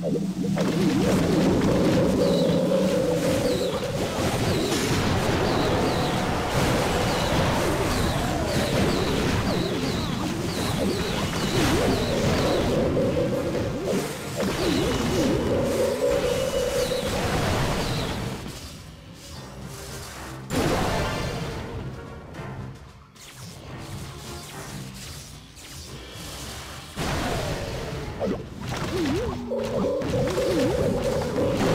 Thank Oh, my God.